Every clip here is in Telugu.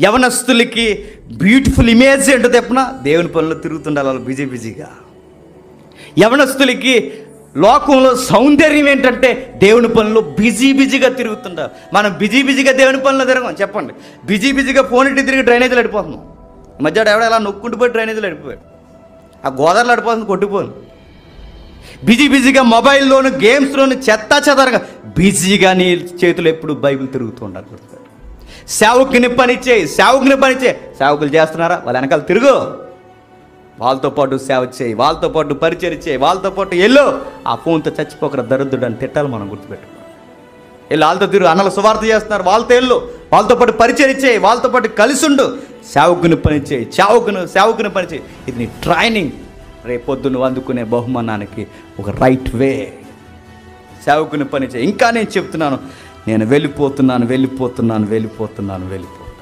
యవనస్తులకి బ్యూటిఫుల్ ఇమేజ్ ఏంటో తెప్పిన దేవుని పనులు తిరుగుతుండాలి వాళ్ళు బిజీ బిజీగా. యవనస్తులకి లోకంలో సౌందర్యం ఏంటంటే దేవుని పనులు బిజీ బిజీగా తిరుగుతుంటారు మనం బిజీ బిజీగా దేవుని పనులు తిరగం. చెప్పండి. బిజీ బిజీగా ఫోన్ ఇట్టి తిరిగి డ్రైనేజీలు అడిపోతున్నాం. మధ్య ఎవడో ఎలా నొక్కుంటూ పోయి డ్రైనేజీలు అడిపోయాడు. ఆ గోదావరిలో అడిపోతుంది కొట్టిపోను బిజీ బిజీగా మొబైల్లోను గేమ్స్లోను చెత్త చెదరగా బిజీగా నీ చేతులు ఎప్పుడు బైబిల్ తిరుగుతూ ఉండాలి సేవకుని పని సేవకుని పని సేవకులు చేస్తున్నారా? వాళ్ళ వెనకాల తిరుగు. వాళ్ళతో పాటు సేవ చేయి వాళ్ళతో పాటు పరిచయం చేయి వాళ్ళతో పాటు ఎల్లో. ఆ ఫోన్తో చచ్చిపోకరా దరిద్రుడు అని తిట్టాలి మనం గుర్తుపెట్టుకో. వెళ్ళి వాళ్ళతో తిరుగు. అన్నలు సువార్త చేస్తున్నారు వాళ్ళతో వెళ్ళు వాళ్ళతో పాటు పరిచయం చేయి వాళ్ళతో పాటు కలిసిండు సేవకుని పని చేయి సేవకుని సేవకుని పని చేయి. ఇది నీ ట్రైనింగ్. రేపొద్దు నువ్వు అందుకునే బహుమానానికి ఒక రైట్ వే. సేవకుని పని చేయి. ఇంకా నేను చెప్తున్నాను నేను వెళ్ళిపోతున్నాను వెళ్ళిపోతున్నాను వెళ్ళిపోతున్నాను వెళ్ళిపోతున్నాను.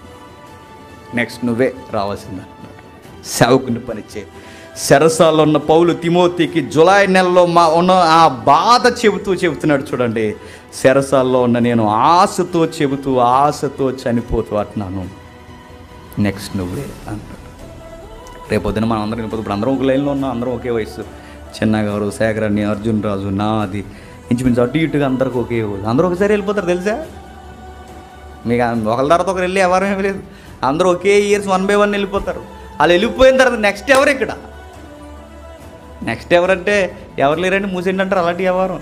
నెక్స్ట్ నువ్వే రావాల్సింది అంటున్నాడు. సేవకుని పనిచే చేయి. సెరసాల్లో ఉన్న పౌలు తిమోతికి జులై నెలలో మా ఉన్న ఆ బాధ చెబుతూ చెబుతున్నాడు చూడండి. సెరసాల్లో ఉన్న నేను ఆశతో చెబుతూ ఆశతో చనిపోతూ అంటున్నాను. నెక్స్ట్ నువ్వే అంటాడు రేపొద్దున మనం అందరం ఇప్పుడు ఇప్పుడు అందరం ఒక లైన్లో ఉన్నాం అందరం ఒకే వయసు చిన్నగారు శేఖరణి అర్జున్ రాజు నాది. ఇంచుమించు అటు ఇటుగా అందరికి ఒకే అందరూ ఒకసారి వెళ్ళిపోతారు తెలుసా? మీకు ఒకరి తర్వాత ఒకరు వెళ్ళి ఎవరు ఏమీ లేదు. అందరూ ఒకే ఇయర్స్ వన్ బై వన్ వెళ్ళిపోతారు. వాళ్ళు వెళ్ళిపోయిన తర్వాత నెక్స్ట్ ఎవరు ఇక్కడ? నెక్స్ట్ ఎవరంటే ఎవరు లేరండి మూసేయండి అంటారు అలాంటి ఎవరు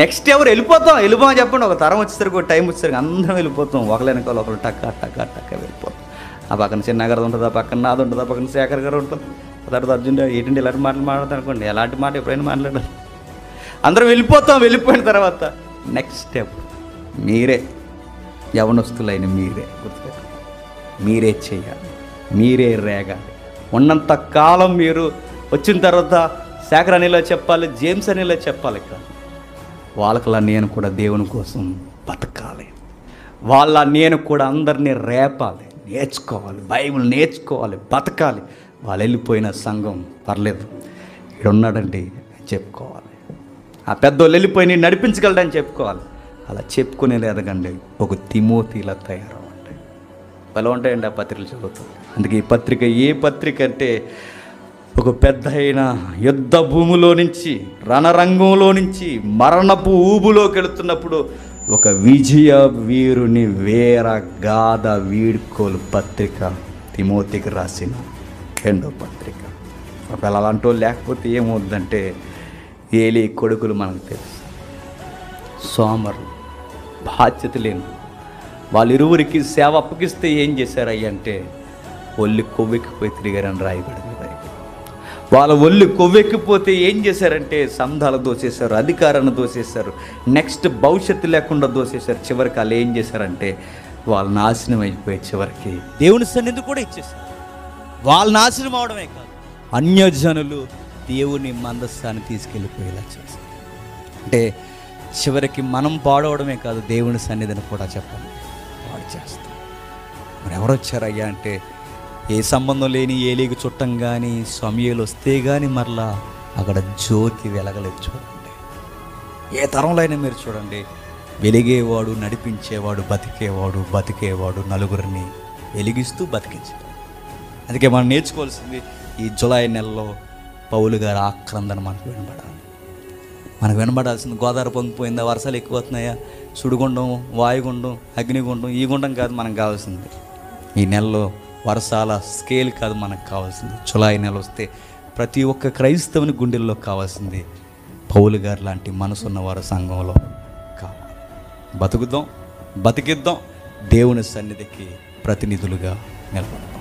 నెక్స్ట్ ఎవరు వెళ్ళిపోతాం వెళ్ళిపోమని చెప్పండి. ఒక తరం వచ్చేసరికి ఒక టైం వచ్చేసరికి అందరం వెళ్ళిపోతాం. ఒకరి వెనకాల ఒకరు టక్క టక్క టక్క వెళ్ళిపోతాం. ఆ పక్కన చిన్న గారు ఉంటుంది ఆ పక్కన నాది ఉంటుంది ఆ పక్కన శేఖర్ గారు ఉంటుంది. తర్వాత అర్జున్ ఏంటంటే ఇలాంటి మాటలు మాట్లాడతాను అనుకోండి ఎలాంటి మాట ఎప్పుడైనా మాట్లాడాలి. అందరం వెళ్ళిపోతాం వెళ్ళిపోయిన తర్వాత. నెక్స్ట్ స్టెప్ మీరే. యవనస్తులైన మీరే. గుర్తుపెట్టుకో. మీరే చేయాలి. మీరే రేగాలి. ఉన్నంత కాలం మీరు వచ్చిన తర్వాత శాఖర్ అనేలా చెప్పాలి జేమ్స్ అనేలా చెప్పాలి ఇక్కడ. వాళ్ళకలా నేను కూడా దేవుని కోసం బతకాలి. వాళ్ళ నేను కూడా అందరినీ రేపాలి నేర్చుకోవాలి బైబిల్ నేర్చుకోవాలి బతకాలి. వాళ్ళు వెళ్ళిపోయిన సంఘం పర్లేదు. ఇక్కడ ఉన్నాడండి చెప్పుకోవాలి. ఆ పెద్దోళ్ళు వెళ్ళిపోయి నేను నడిపించగలడని చెప్పుకోవాలి. అలా చెప్పుకునే ఎదగండి ఒక తిమోతిలా తయారవ్వండి. ఎలా ఉంటాయండి ఆ పత్రికలు చదువుతాం. అందుకే ఈ పత్రిక ఏ పత్రిక అంటే ఒక పెద్ద అయిన యుద్ధ భూమిలో నుంచి రణరంగంలో నుంచి మరణపు ఊబులోకి వెళుతున్నప్పుడు ఒక విజయ వీరుని వేర గాథ వీడ్కోలు పత్రిక తిమోతికి రాసిన రెండో పత్రిక. ఒకవేళ అలాంటి వాళ్ళు లేకపోతే ఏమవుద్దంటే ఏలి కొడుకులు మనకు తెలుసు. సోమరు బాధ్యత లేని వాళ్ళిరువురికి సేవ అప్పగిస్తే ఏం చేశారయ్యంటే అంటే ఒళ్ళు కొవ్వెక్కిపోయి తిరిగారని రాయబడింది వాళ్ళ ఒళ్ళు కొవ్వెక్కిపోతే ఏం చేశారంటే సంధాలు దోసేశారు అధికారాన్ని దోసేశారు నెక్స్ట్ భవిష్యత్తు లేకుండా దోసేశారు. చివరికి వాళ్ళు ఏం చేశారంటే వాళ్ళు నాశనం అయిపోయి చివరికి దేవుని సన్నిధి కూడా ఇచ్చేశారు. వాళ్ళు నాశనం అవడమే కాదు. అన్యజనులు దేవుని మందస్థాన్ని తీసుకెళ్ళిపోయేలా చేశారు. అంటే చివరికి మనం పాడవడమే కాదు దేవుని సన్నిధిని కూడా చెప్పాలి. పాడు చేస్తాం. మరి ఎవరు వచ్చారయ్యా అంటే ఏ సంబంధం లేని ఏలీగు చుట్టం కానీ సమయాలు వస్తే కానీ మరలా అక్కడ జ్యోతి వెలగలేదు చూడండి. ఏ తరంలో అయినా మీరు చూడండి వెలిగేవాడు నడిపించేవాడు బతికేవాడు బతికేవాడు నలుగురిని వెలిగిస్తూ బతికించాడు. అందుకే మనం నేర్చుకోవాల్సింది ఈ జులై నెలలో పౌలు గారి ఆక్రందన మనకు వినబడాలి. మనకు వినబడాల్సింది గోదావరి పొంగిపోయిందా వర్షాలు ఎక్కువ వస్తున్నాయా సుడిగుండం వాయుగుండం అగ్నిగుండం ఈ గుండం కాదు మనకు కావాల్సింది. ఈ నెలలో వర్షాల స్కేల్ కాదు మనకు కావాల్సింది. జులై నెల వస్తే ప్రతి ఒక్క క్రైస్తవుని గుండెల్లో కావాల్సింది పౌలు గారు లాంటి మనసున్న వారి సంఘంలో కావాలి. బతుకుదాం బతికిద్దాం దేవుని సన్నిధికి ప్రతినిధులుగా నిలబడదాం.